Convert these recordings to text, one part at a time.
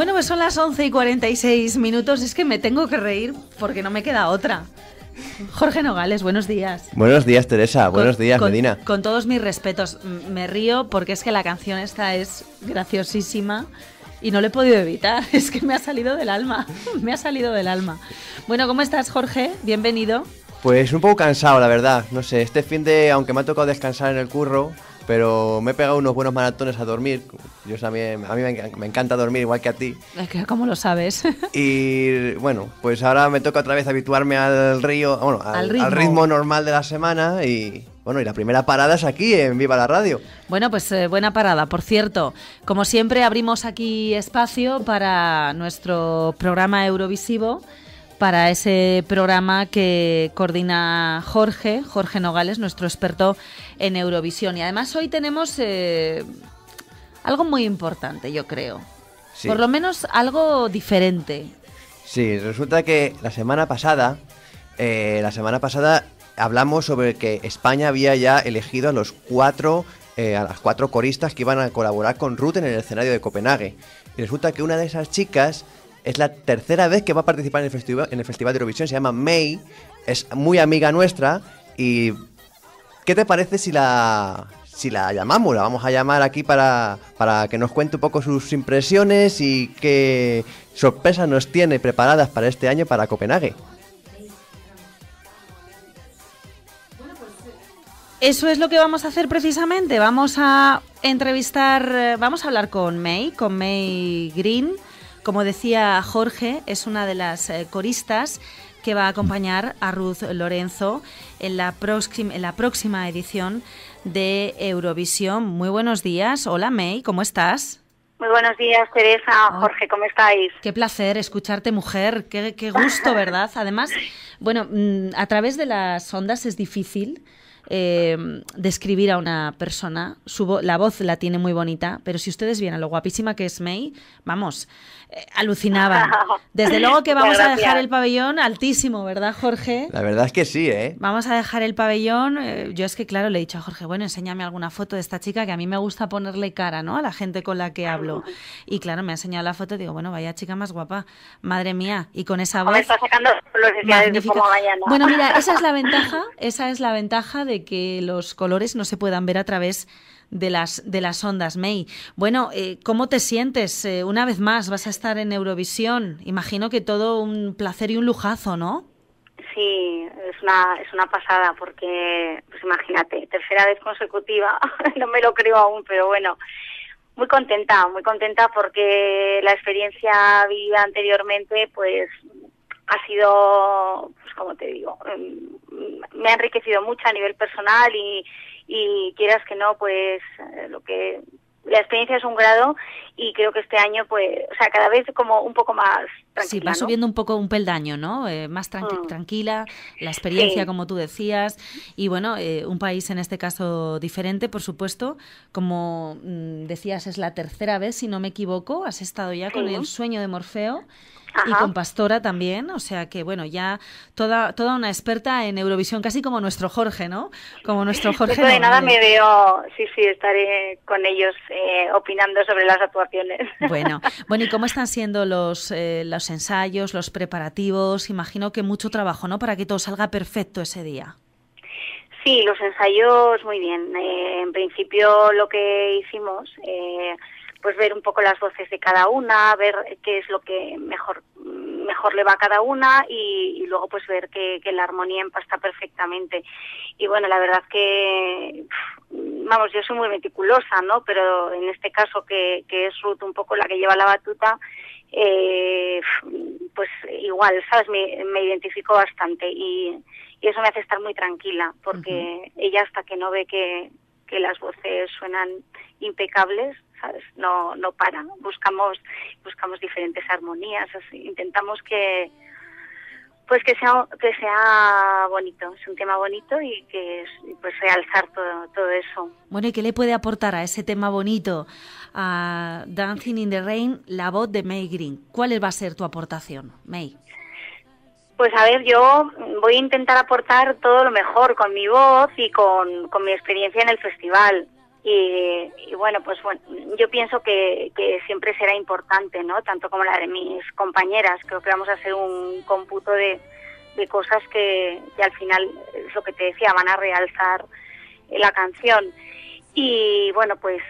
Bueno, pues son las 11 y 46 minutos. Es que me tengo que reír porque no me queda otra. Jorge Nogales, buenos días. Buenos días, Teresa. buenos días, Medina. Con todos mis respetos, me río porque es que la canción esta es graciosísima y no lo he podido evitar. Es que me ha salido del alma. me ha salido del alma. Bueno, ¿cómo estás, Jorge? Bienvenido. Pues un poco cansado, la verdad. No sé, este fin de, aunque me ha tocado descansar en el curro, pero me he pegado unos buenos maratones a dormir. Yo también, a mí me encanta dormir igual que a ti. ¿Cómo lo sabes? Y bueno, pues ahora me toca otra vez habituarme al río, bueno, al, ritmo. normal de la semana y bueno, y la primera parada es aquí en Viva la Radio. Bueno, pues eh, buena parada. Por cierto, como siempre abrimos aquí espacio para nuestro programa Eurovisivo para ese programa que coordina Jorge, Jorge Nogales, nuestro experto en Eurovisión. Y además hoy tenemos eh, algo muy importante, yo creo. Por lo menos algo diferente. Sí, resulta que la semana pasada, eh, la semana pasada hablamos sobre que España había ya elegido a los cuatro, eh, a las cuatro coristas que iban a colaborar con Ruth en el escenario de Copenhague. Y resulta que una de esas chicas es la tercera vez que va a participar en el festival, en el festival de Eurovisión. Se llama May, es muy amiga nuestra. ¿Y qué te parece si la, si la llamamos? La vamos a llamar aquí para, para que nos cuente un poco sus impresiones y qué sorpresas nos tiene preparadas para este año para Copenhague. Eso es lo que vamos a hacer precisamente. Vamos a entrevistar, eh, vamos a hablar con May, con May Green como decía Jorge, es una de las eh, coristas que va a acompañar a Ruth Lorenzo en la, próxima, en la próxima edición de Eurovisión. Muy buenos días. Hola May, ¿cómo estás? Muy buenos días, Teresa, Jorge, ¿cómo estáis? Qué placer escucharte, mujer, qué, qué gusto, ¿verdad? Además, bueno, mm, a través de las ondas es difícil eh, describir a una persona. Su la voz la tiene muy bonita, pero si ustedes vieran lo guapísima que es May, vamos, eh, alucinaba. Desde luego que vamos a dejar el pabellón altísimo, ¿verdad, Jorge? La verdad es que sí, ¿eh? Vamos a dejar el pabellón. Eh, yo es que, claro, le he dicho a Jorge, bueno, enséñame alguna foto de esta chica que a mí me gusta ponerle cara, ¿no? A la gente con la que hablo. Y claro, me ha enseñado la foto y digo, bueno, vaya chica más guapa. Madre mía. Y con esa voz. está sacando los Bueno, mira, esa es la ventaja, esa es la ventaja de que los colores no se puedan ver a través de las, de las ondas, May. Bueno, eh, ¿cómo te sientes? Eh, una vez más, vas a estar en Eurovisión. Imagino que todo un placer y un lujazo, ¿no? Sí, es una, es una pasada porque, pues imagínate, tercera vez consecutiva, no me lo creo aún, pero bueno, muy contenta, muy contenta porque la experiencia vivida anteriormente, pues ha sido, pues como te digo, mm, me ha enriquecido mucho a nivel personal y, y quieras que no, pues eh, lo que la experiencia es un grado y creo que este año, pues, o sea, cada vez como un poco más tranquila. Sí, va subiendo un poco un peldaño, ¿no? Eh, más mm. tranquila, la experiencia, como tú decías, y bueno, eh, un país en este caso diferente, por supuesto. Como mm, decías, es la tercera vez, si no me equivoco, has estado ya con el sueño de Morfeo y con Pastora también, o sea que bueno, ya toda toda una experta en Eurovisión, casi como nuestro Jorge, ¿no? Como nuestro Jorge. de nada me veo, sí, sí, estaré con ellos eh, opinando sobre las actuaciones. Bueno, bueno, ¿y cómo están siendo los, eh, los ensayos, los preparativos? Imagino que mucho trabajo, ¿no? Para que todo salga perfecto ese día. Sí, los ensayos muy bien. Eh, en principio lo que hicimos pues ver un poco las voces de cada una, ver qué es lo que mejor mejor le va a cada una y, luego pues ver que, la armonía empasta perfectamente. Y bueno, la verdad que, vamos, yo soy muy meticulosa, ¿no? Pero en este caso que, que es Ruth un poco la que lleva la batuta, eh, pues igual, ¿sabes? Me, me identifico bastante y, y, eso me hace estar muy tranquila porque ella hasta que no ve que, que las voces suenan impecables, no, no para. Buscamos, buscamos diferentes armonías, intentamos que pues que sea que sea bonito, es un tema bonito y que pues realzar todo, todo eso. Bueno, ¿y qué le puede aportar a ese tema bonito a Dancing in the Rain la voz de May Green? ¿Cuál va a ser tu aportación, May? Pues a ver, yo voy a intentar aportar todo lo mejor con mi voz y con, con mi experiencia en el festival. Y, bueno, pues bueno, yo pienso que, que, siempre será importante, ¿no? Tanto como la de mis compañeras. Creo que vamos a hacer un cómputo de, de cosas que, que al final, es lo que te decía, van a realzar la canción. Y bueno, pues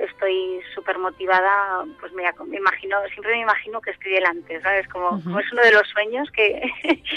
estoy súper motivada, pues me, imagino, siempre me imagino que estoy delante, ¿sabes? Como, es uno de los sueños que,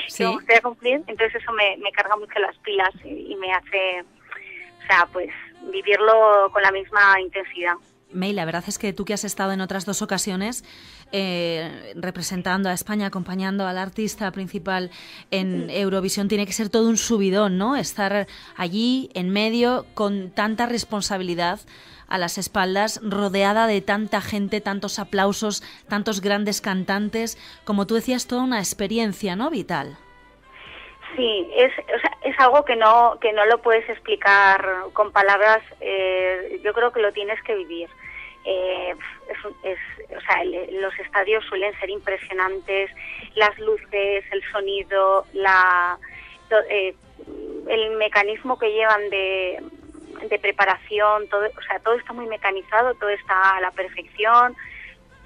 ¿Sí? me gustaría cumplir, entonces eso me, me carga mucho las pilas y, y me hace, o sea, pues vivirlo con la misma intensidad. May, la verdad es que tú que has estado en otras dos ocasiones eh, representando a España, acompañando al artista principal en Eurovisión, tiene que ser todo un subidón, ¿no? Estar allí en medio con tanta responsabilidad a las espaldas, rodeada de tanta gente, tantos aplausos, tantos grandes cantantes, como tú decías, toda una experiencia, ¿no? Vital. Sí, es, o sea, es algo que no, que no lo puedes explicar con palabras, eh, yo creo que lo tienes que vivir. Eh, es, o sea, los estadios suelen ser impresionantes, las luces, el sonido, la, eh, el mecanismo que llevan de, de preparación, todo, o sea, todo está muy mecanizado, todo está a la perfección.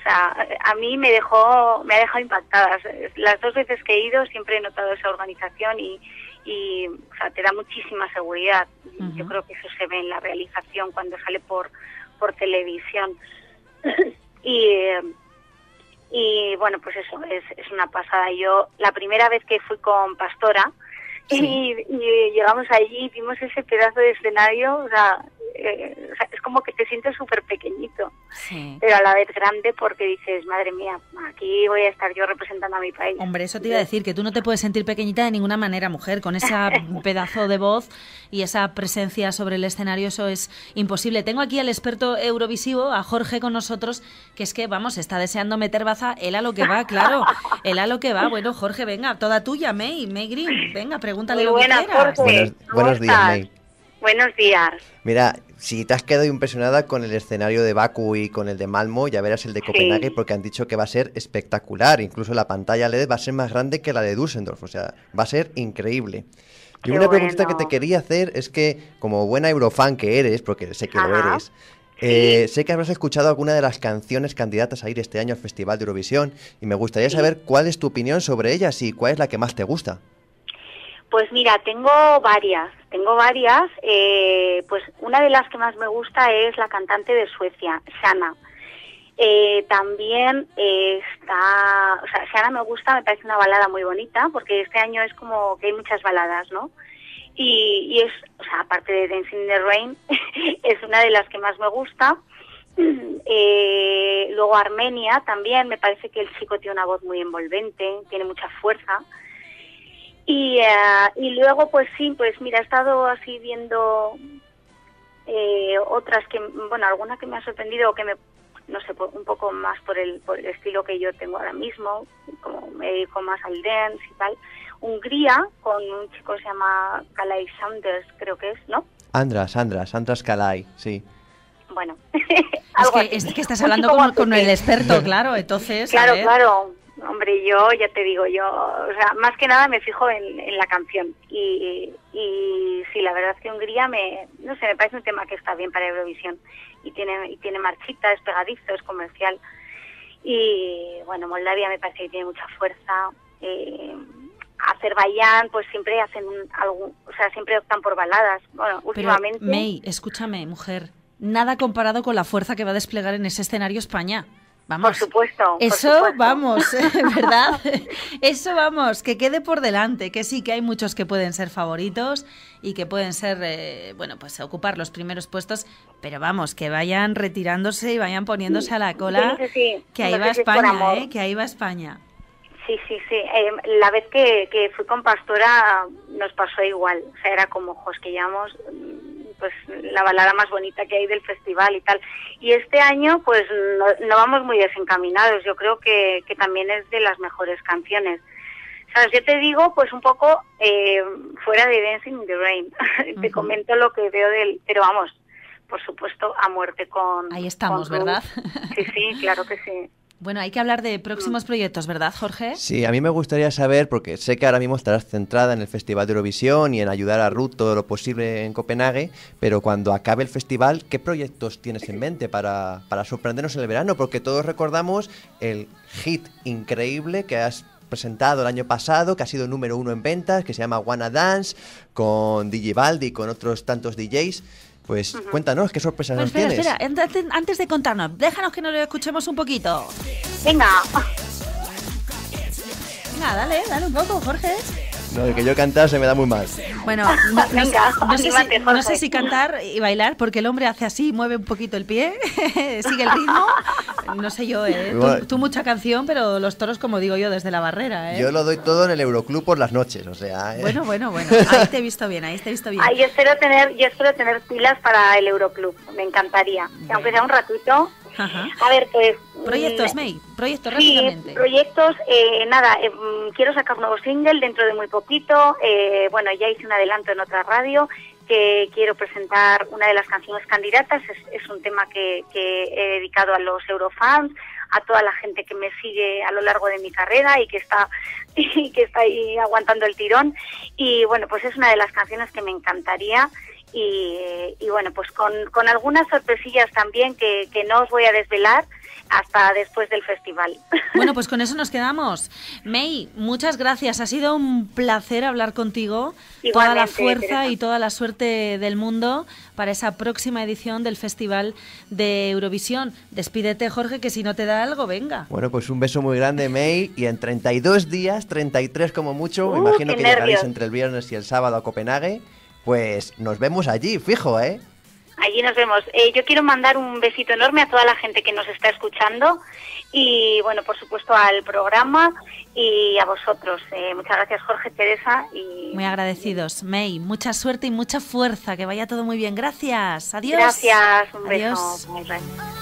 O sea, a mí me dejó, me ha dejado impactada. Las dos veces que he ido siempre he notado esa organización y, y o sea, te da muchísima seguridad. Yo creo que eso se ve en la realización cuando sale por, por televisión. y, y bueno, pues eso, es, es una pasada. Yo, la primera vez que fui con Pastora, y, y, llegamos allí, vimos ese pedazo de escenario, o sea, eh, es como que te sientes súper pequeñito, pero a la vez grande porque dices, madre mía, aquí voy a estar yo representando a mi país. Hombre, eso te iba a decir, que tú no te puedes sentir pequeñita de ninguna manera, mujer, con ese pedazo de voz y esa presencia sobre el escenario, eso es imposible. Tengo aquí al experto eurovisivo, a Jorge con nosotros, que es que, vamos, está deseando meter baza, él a lo que va, claro, él a lo que va. Bueno, Jorge, venga, toda tuya, May, May Green, venga, pregúntale lo que quieras. buenos días, May. Buenos días. Mira, si te has quedado impresionada con el escenario de Baku y con el de Malmo, ya verás el de Copenhague porque han dicho que va a ser espectacular. Incluso la pantalla LED va a ser más grande que la de Düsseldorf. O sea, va a ser increíble. y una pregunta que te quería hacer es que, como buena eurofan que eres, porque sé que lo eres, eh, sé que habrás escuchado alguna de las canciones candidatas a ir este año al Festival de Eurovisión y me gustaría saber cuál es tu opinión sobre ellas y cuál es la que más te gusta. Pues mira, tengo varias, tengo varias. Eh, pues una de las que más me gusta es la cantante de Suecia, Shana. Eh, también está, o sea, Shana me gusta, me parece una balada muy bonita, porque este año es como que hay muchas baladas, ¿no? Y, es, o sea, aparte de Dancing in the Rain, es una de las que más me gusta. Eh, luego Armenia también, me parece que el chico tiene una voz muy envolvente, tiene mucha fuerza. Y, eh, y luego, pues sí, pues mira, he estado así viendo eh, otras que, bueno, alguna que me ha sorprendido o que me, no sé, un poco más por el, por el estilo que yo tengo ahora mismo, como me dedico más al dance y tal. Hungría, con un chico que se llama Kalai Sanders, creo que es, ¿no? Andras, Andras, Andras Kalai, sí. Bueno, es, que, es que estás hablando con, con el experto, claro, entonces. Claro, claro Hombre, yo ya te digo, yo, o sea, más que nada me fijo en, la canción. Y, y sí, la verdad es que Hungría me, no sé, me parece un tema que está bien para Eurovisión. Y tiene, y tiene marchita, es pegadizo, es comercial. Y bueno, Moldavia me parece que tiene mucha fuerza. Eh, Azerbaiyán, pues siempre hacen algo, o sea, siempre optan por baladas. Bueno, últimamente. May, escúchame, mujer, nada comparado con la fuerza que va a desplegar en ese escenario España. Vamos. Por supuesto. Eso vamos, ¿verdad? Eso vamos, que quede por delante, que sí, que hay muchos que pueden ser favoritos y que pueden ser, eh, bueno, pues ocupar los primeros puestos, pero vamos, que vayan retirándose y vayan poniéndose a la cola, que ahí va España, ¿eh? Que ahí va España. Sí, sí, sí. Eh, la vez que, que fui con Pastora nos pasó igual. O sea, era como, jos, que llevamos pues la balada más bonita que hay del festival y tal. Y este año pues no, vamos muy desencaminados, yo creo que, que, también es de las mejores canciones. ¿Sabes? Yo te digo pues un poco eh, fuera de Dancing in the Rain, te comento lo que veo del... Pero vamos, por supuesto, a muerte con... Ahí estamos, ¿verdad? Sí, sí, claro que sí. Bueno, hay que hablar de próximos proyectos, ¿verdad, Jorge? Sí, a mí me gustaría saber, porque sé que ahora mismo estarás centrada en el Festival de Eurovisión y en ayudar a Ruth todo lo posible en Copenhague, pero cuando acabe el festival, ¿qué proyectos tienes en mente para, para sorprendernos en el verano? Porque todos recordamos el hit increíble que has presentado el año pasado, que ha sido número uno en ventas, que se llama Wanna Dance, con DJ Baldi y con otros tantos DJs. Pues cuéntanos, ¿qué sorpresas Pues nos espera, tienes? espera, antes- antes de contarnos, déjanos que nos lo escuchemos un poquito. Venga, Venga, dale, dale un poco, Jorge. No, el que yo cantar se me da muy mal. Bueno, no, no- Venga, no sé si, no sé si cantar y bailar, porque el hombre hace así, mueve un poquito el pie, sigue el ritmo. No sé yo, ¿eh? Tú, tú mucha canción, pero los toros, como digo yo, desde la barrera, ¿eh? Yo lo doy todo en el Euroclub por las noches, o sea... ¿eh? Bueno, bueno, bueno, ahí te he visto bien, ahí te he visto bien. Ay, yo espero tener, yo espero tener pilas para el Euroclub, me encantaría. Aunque sea un ratito. Ajá. A ver, pues... Proyectos, mm, May, proyectos Sí, rápidamente. proyectos, eh, nada, eh, mm, quiero sacar un nuevo single dentro de muy poquito. eh, bueno, ya hice un adelanto en otra radio que quiero presentar una de las canciones candidatas. Es, es un tema que, que he dedicado a los eurofans, a toda la gente que me sigue a lo largo de mi carrera y que está y que está ahí aguantando el tirón. Y bueno, pues es una de las canciones que me encantaría. Y, y bueno, pues con, con algunas sorpresillas también que, que no os voy a desvelar hasta después del festival. Bueno, pues con eso nos quedamos. May, muchas gracias. Ha sido un placer hablar contigo. toda la fuerza Teresa. y toda la suerte del mundo para esa próxima edición del Festival de Eurovisión. Despídete, Jorge, que si no te da algo, venga. Bueno, pues un beso muy grande, May. Y en 32 días, 33 como mucho, me Uh, imagino que llegaréis nervios. entre el viernes y el sábado a Copenhague. Pues nos vemos allí, fijo, ¿eh? Allí nos vemos. Eh, yo quiero mandar un besito enorme a toda la gente que nos está escuchando y, bueno, por supuesto al programa y a vosotros. Eh, muchas gracias, Jorge, Teresa. Y Muy agradecidos. May, mucha suerte y mucha fuerza. Que vaya todo muy bien. Gracias. Adiós. gracias. Un beso. Adiós. Bye, bye.